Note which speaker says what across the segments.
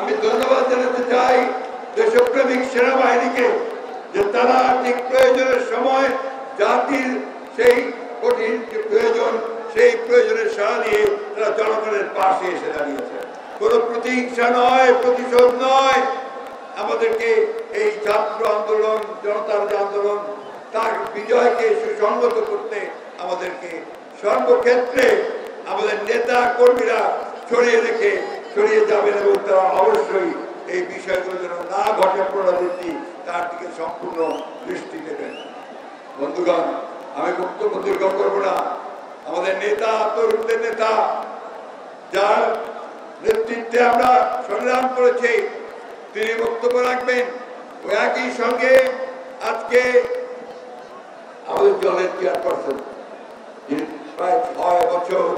Speaker 1: আমি ধন্যবাদ জানাতে চাই দেশপ্রেমিক সেনাবাহিনীকে যে তারা ঠিক প্রয়োজনের সময় জাতির সেই কঠিন প্রয়োজন, সেই প্রয়োজনের সাড়া দিয়ে তারা জনগণের পাশে এসে দাঁড়িয়েছে। কোনো প্রতিহিংসা নয়, প্রতিশোধ নয়। আমাদেরকে এই ছাত্র আন্দোলন, জনতার যে আন্দোলন, তার বিজয়কে সুসংগত করতে আমাদেরকে সর্বক্ষেত্রে আমাদের নেতা কর্মীরা ছড়িয়ে রেখে ছড়িয়ে যাবেন এবং তারা অবশ্যই এই বিষয়গুলো যেন না ঘটে পুনরাবৃত্তি তার দিকে সম্পূর্ণ দৃষ্টি দেবেন। বন্ধুগণ, আমি বক্তব্য দীর্ঘ করব না। আমাদের নেতা, তরুণদের নেতা, যার নেতৃত্বে আমরা সংগ্রাম করেছি, তিনি বক্তব্য রাখবেন। ও একই সঙ্গে আজকে আমাদের দলের চেয়ারপারসন, যিনি প্রায় ছয় বছর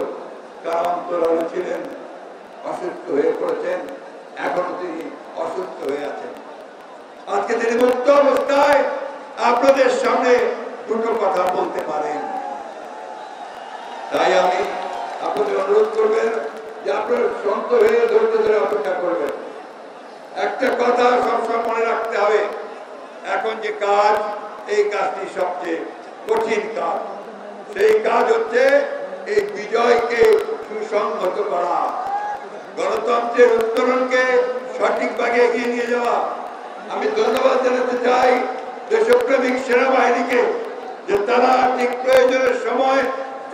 Speaker 1: কারান্তরালে ছিলেন অসুস্থ হয়ে পড়েছেন, এখনও তিনি অসুস্থ হয়ে আছেন। আজকে তিনি মুক্ত অবস্থায় আপনাদের সামনে দুটো কথা বলতে পারেন। তাই আমি আপনাদের অনুরোধ করবেন যে আপনারা শান্ত হয়ে ধৈর্য ধরে অপেক্ষা করবেন। একটা কথা সবসময় মনে রাখতে হবে, এখন যে কাজ, এই কাজটি সবচেয়ে কঠিন কাজ। সেই কাজ হচ্ছে এই বিজয়কে সুসংহত করা। গণতন্ত্রের উত্তরণকে সঠিকভাবে এগিয়ে নিয়ে যাওয়া। আমি ধন্যবাদ জানাতে চাই দেশপ্রেমিক সেনাবাহিনীকে যে তারা ঠিক প্রয়োজনের সময়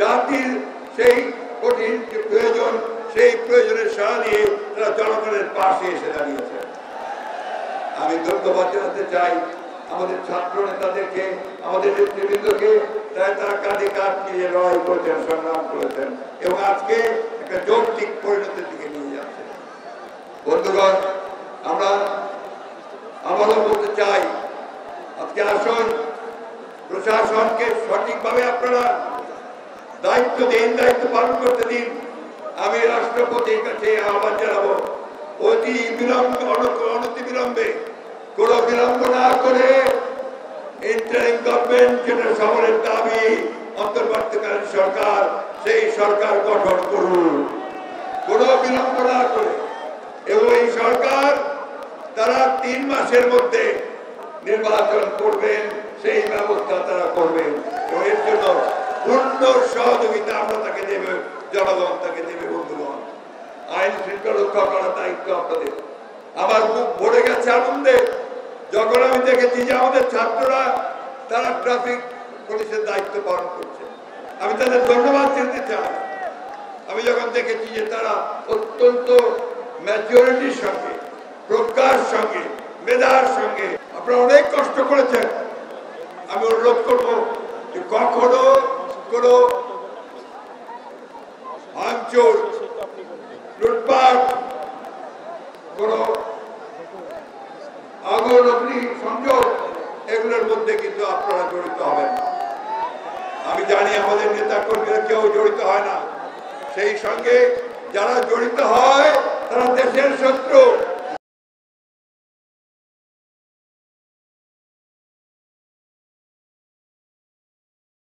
Speaker 1: জাতির সেই কঠিন প্রয়োজন, সেই প্রয়োজনের সাড়া দিয়ে তারা জনগণের পাশে এসে দাঁড়িয়েছে। আমি ধন্যবাদ জানাতে চাই আমাদের ছাত্র নেতাদেরকে, আমাদের নেতৃবৃন্দকে তাই তারা কাঁধে কাঁধ নিয়ে লড়াই করেছেন, সংগ্রাম করেছেন এবং আজকে একটা যৌক্তিক পরিণতির দিকে বন্ধুগণ, আমরা আবারও বলতে চাই। আজকে আসুন, প্রশাসনকে সঠিকভাবে আপনারা দায়িত্ব দিন, দায়িত্ব পালন করতে দিন। আমি রাষ্ট্রপতির কাছে আহ্বান জানাব, অতি বিলম্ব, অনতি বিলম্বে, কোন বিলম্ব না করে ইন্টারিম গভর্নমেন্ট যেটা শহরের দাবি, অন্তর্বর্তীকালীন সরকার, সেই সরকার গঠন করুন। কোন বিলম্ব না করে এই সরকার তারা তিন মাসের মধ্যে নির্বাচন করবেন সেই ব্যবস্থা তারা করবেন এর জন্য পূর্ণ সহযোগিতা আমরা তাকে দেবে, জনগণ তাকে দেবে, বন্ধুগণ। আইন শৃঙ্খলা রক্ষা করার দায়িত্ব আপনাদের। আমার মুখ ভরে গেছে আনন্দে। যখন আমি দেখেছি যে আমাদের ছাত্ররা তারা ট্রাফিক পুলিশের দায়িত্ব পালন করছে। আমি তাদের ধন্যবাদ দিতে চাই। আমি যখন দেখেছি যে তারা অত্যন্ত ম্যাচুরিটির সঙ্গে, প্রজ্ঞার সঙ্গে, মেধার সঙ্গে আপনারা অনেক কষ্ট করেছেন। আমি অনুরোধ করব যে কখনো কোনো ভাঙচুর, লুটপাট, কোনো আগুন, অগ্নি, সংযোগ, এগুলোর মধ্যে কিন্তু আপনারা জড়িত হবেন আমি জানি আমাদের নেতা কর্মীরা কেউ জড়িত হয় না। সেই সঙ্গে যারা জড়িত হয় তারা দেশের শত্রু।